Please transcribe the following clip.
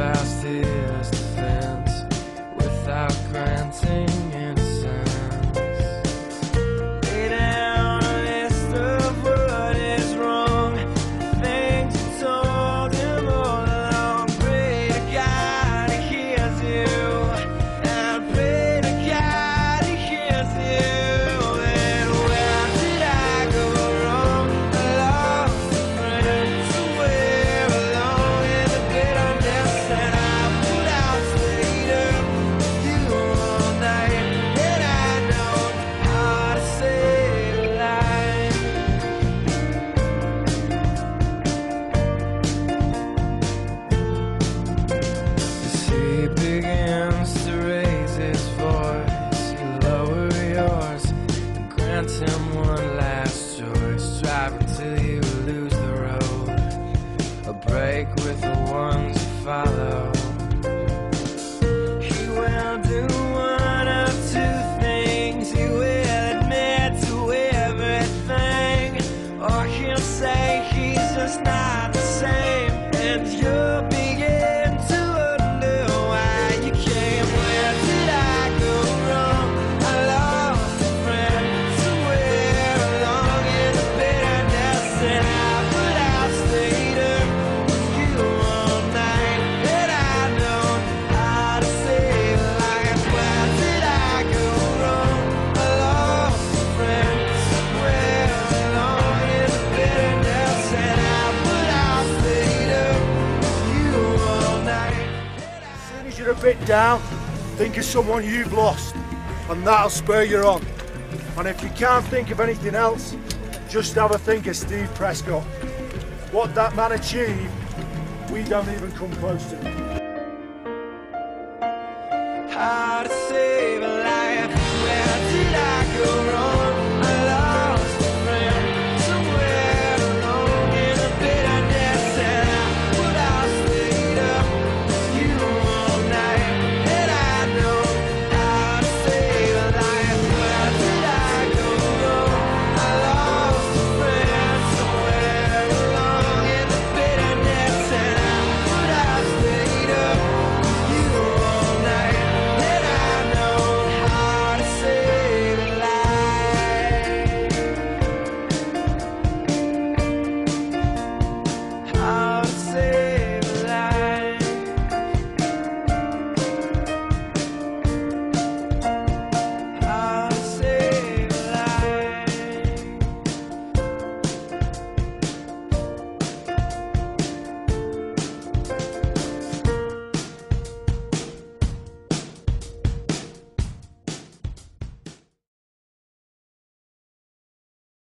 fastest break with the ones you follow. bit down, think of someone you've lost, and that'll spur you on. And if you can't think of anything else, just have a think of Steve Prescott. What that man achieved, we don't even come close to. How to say